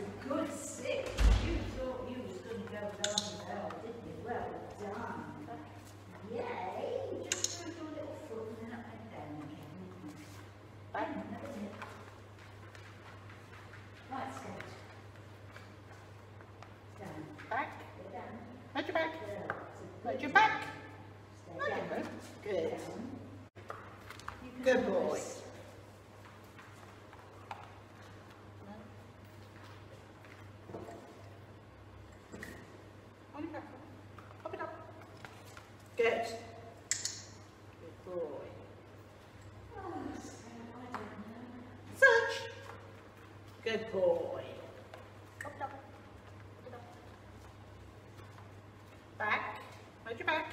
a good sit. You thought you was going to go down the hill, didn't you? Well done. Yay! Just move your little foot and then up and down again. Back. Hang on, that was it. Right, Scott. Down. Back. Go down. Nudge your back. Good. It's a Nudge good your back. Stay your down. back. Good. Down. Good boy. Pop it up. It up. Good. Good boy. Search. Good boy. It up. It up. Back. Hold your back.